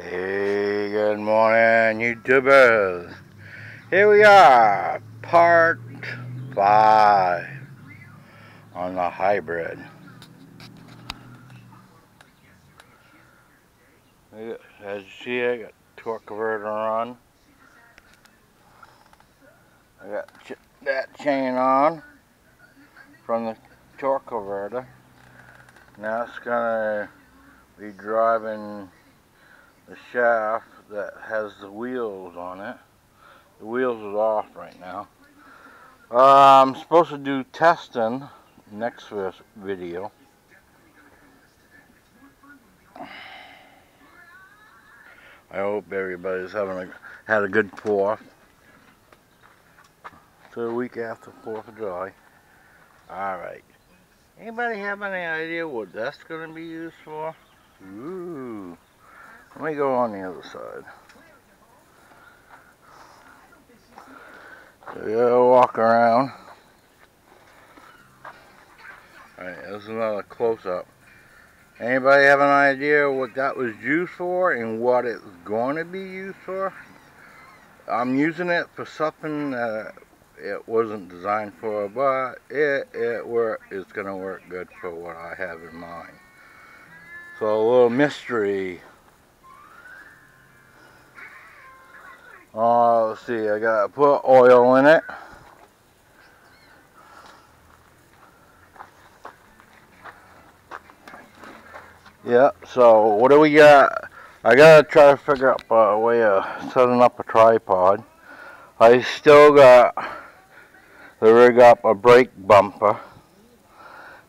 Hey, good morning, YouTubers. Here we are, part five on the hybrid. As you see, I got torque converter on. I got that chain on from the torque converter. Now it's gonna be driving the shaft that has the wheels on it. The wheels is off right now. Uh, I'm supposed to do testing next video. I hope everybody's having a had a good fourth. So a week after Fourth of July. All right. Anybody have any idea what that's going to be used for? Ooh. Let me go on the other side. So yeah, walk around. Alright, there's another close-up. Anybody have an idea what that was used for and what it's going to be used for? I'm using it for something that it wasn't designed for, but it, it work, it's going to work good for what I have in mind. So a little mystery Let's see, I gotta put oil in it. Yeah, so what do we got? I gotta try to figure out a way of setting up a tripod. I still got to rig up a brake bumper.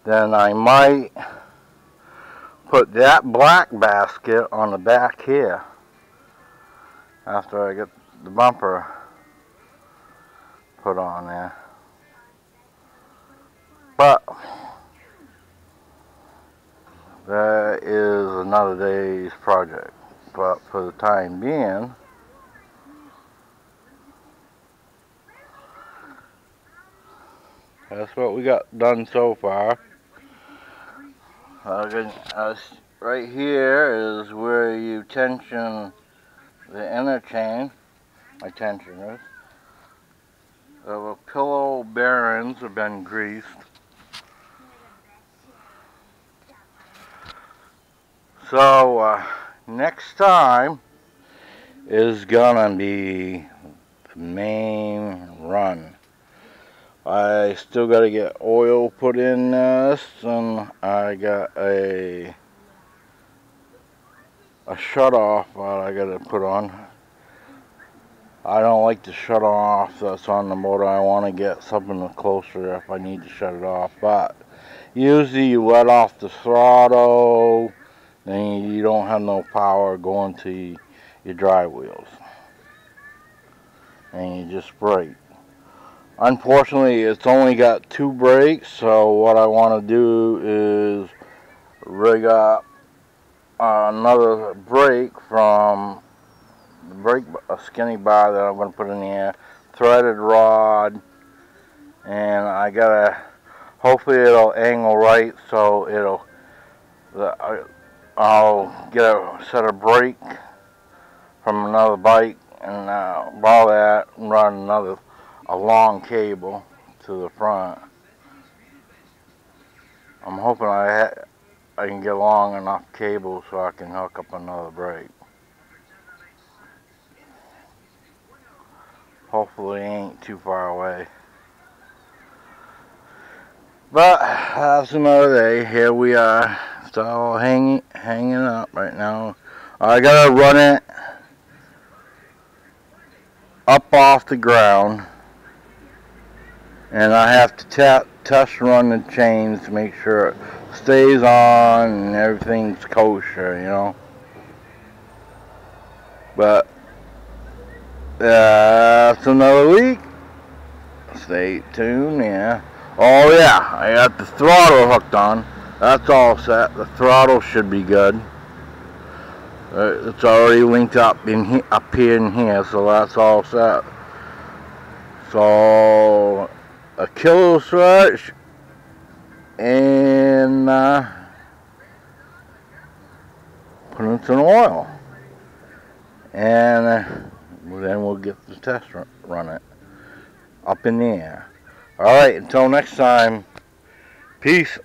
Then I might put that black basket on the back here after I get the bumper put on there. But that is another day's project. But for the time being, that's what we got done so far. Right here is where you tension the inner chain my tensioners. The pillow bearings have been greased. So uh, next time is gonna be the main run. I still got to get oil put in this and I got a a shut off that I got to put on I don't like to shut off that's on the motor. I want to get something closer if I need to shut it off. But usually you let off the throttle, then you don't have no power going to your drive wheels. And you just brake. Unfortunately, it's only got two brakes, so what I want to do is rig up another brake from brake a skinny bar that I'm going to put in air, threaded rod, and I gotta hopefully it'll angle right so it'll the, I'll get a set of brake from another bike and uh, borrow that and run another a long cable to the front. I'm hoping I I can get long enough cable so I can hook up another brake. Hopefully ain't too far away. But that's another day. Here we are. It's all hanging hanging up right now. I gotta run it up off the ground and I have to test run the chains to make sure it stays on and everything's kosher, you know. But that's another week. Stay tuned, yeah. Oh yeah, I got the throttle hooked on. That's all set. The throttle should be good. Uh, it's already linked up in up here in here, so that's all set. So a kill switch and uh, put in some oil. and uh, then we'll get the test run, it up in the air. Alright, until next time, peace.